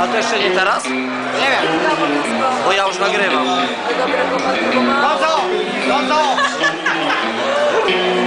A to jeszcze nie teraz? Nie wiem. Bo ja już nagrywam. No to! No to!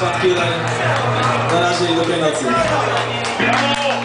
pan Killer. Na razie i dobrej nocy. Zabawy.